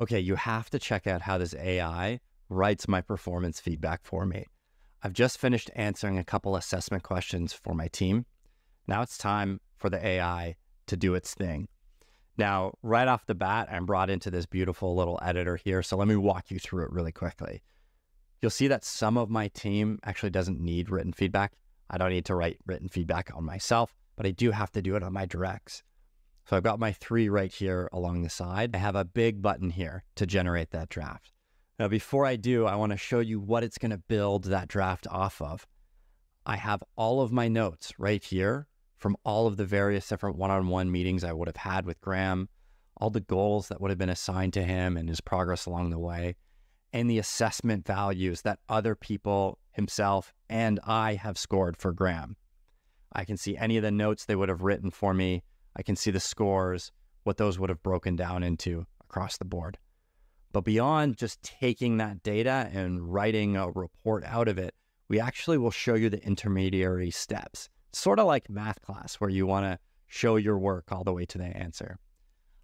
okay, you have to check out how this AI writes my performance feedback for me. I've just finished answering a couple assessment questions for my team. Now it's time for the AI to do its thing. Now, right off the bat, I'm brought into this beautiful little editor here. So let me walk you through it really quickly. You'll see that some of my team actually doesn't need written feedback. I don't need to write written feedback on myself, but I do have to do it on my directs. So I've got my three right here along the side. I have a big button here to generate that draft. Now, before I do, I want to show you what it's going to build that draft off of. I have all of my notes right here from all of the various different one on one meetings I would have had with Graham, all the goals that would have been assigned to him and his progress along the way, and the assessment values that other people, himself, and I have scored for Graham. I can see any of the notes they would have written for me. I can see the scores, what those would have broken down into across the board. But beyond just taking that data and writing a report out of it, we actually will show you the intermediary steps sort of like math class where you want to show your work all the way to the answer.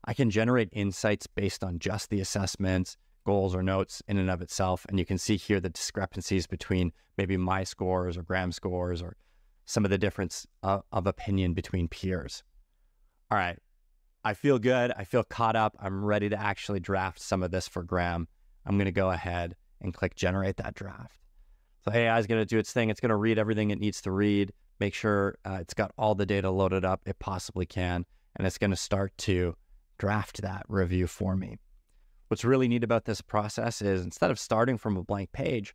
I can generate insights based on just the assessments, goals, or notes in and of itself. And you can see here the discrepancies between maybe my scores or Graham scores or some of the difference of, of opinion between peers. All right. I feel good. I feel caught up. I'm ready to actually draft some of this for Graham. I'm going to go ahead and click generate that draft. So AI is going to do its thing. It's going to read everything it needs to read make sure uh, it's got all the data loaded up it possibly can, and it's going to start to draft that review for me. What's really neat about this process is instead of starting from a blank page,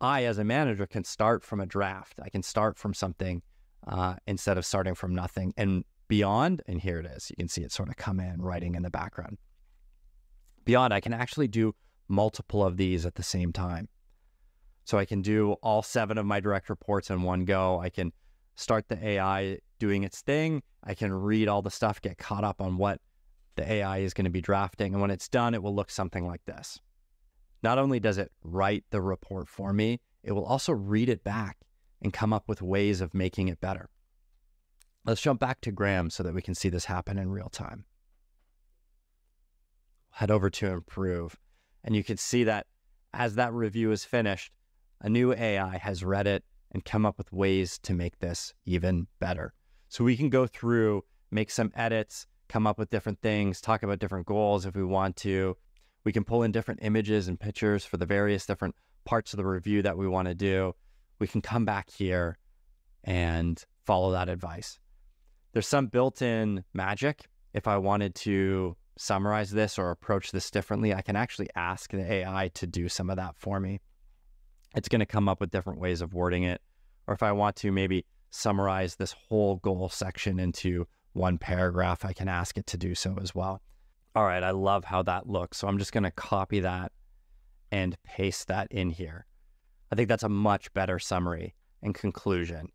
I, as a manager, can start from a draft. I can start from something uh, instead of starting from nothing and beyond. And here it is. You can see it sort of come in writing in the background. Beyond, I can actually do multiple of these at the same time. So I can do all seven of my direct reports in one go. I can start the AI doing its thing. I can read all the stuff, get caught up on what the AI is going to be drafting. And when it's done, it will look something like this. Not only does it write the report for me, it will also read it back and come up with ways of making it better. Let's jump back to Graham so that we can see this happen in real time. Head over to improve, and you can see that as that review is finished, a new AI has read it and come up with ways to make this even better. So we can go through, make some edits, come up with different things, talk about different goals if we want to. We can pull in different images and pictures for the various different parts of the review that we want to do. We can come back here and follow that advice. There's some built in magic. If I wanted to summarize this or approach this differently, I can actually ask the AI to do some of that for me it's going to come up with different ways of wording it. Or if I want to maybe summarize this whole goal section into one paragraph, I can ask it to do so as well. All right, I love how that looks. So I'm just going to copy that and paste that in here. I think that's a much better summary and conclusion.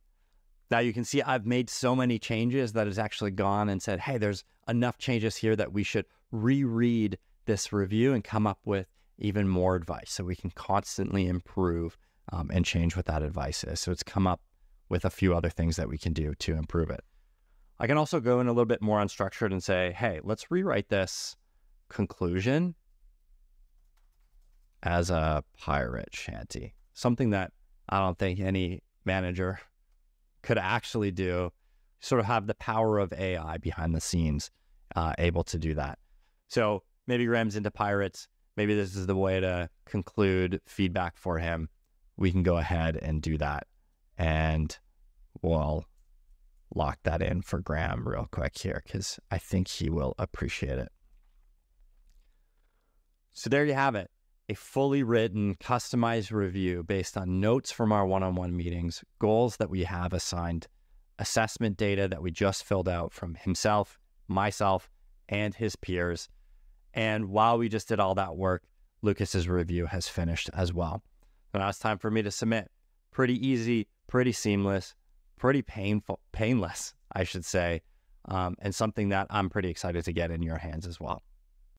Now you can see I've made so many changes that it's actually gone and said, hey, there's enough changes here that we should reread this review and come up with even more advice so we can constantly improve um, and change what that advice is. So it's come up with a few other things that we can do to improve it. I can also go in a little bit more unstructured and say, hey, let's rewrite this conclusion as a pirate shanty, something that I don't think any manager could actually do. Sort of have the power of AI behind the scenes, uh, able to do that. So maybe Graham's into pirates maybe this is the way to conclude feedback for him, we can go ahead and do that. And we'll lock that in for Graham real quick here because I think he will appreciate it. So there you have it a fully written, customized review based on notes from our one on one meetings, goals that we have assigned, assessment data that we just filled out from himself, myself, and his peers and while we just did all that work, Lucas's review has finished as well. Now it's time for me to submit. Pretty easy, pretty seamless, pretty painful, painless, I should say, um, and something that I'm pretty excited to get in your hands as well.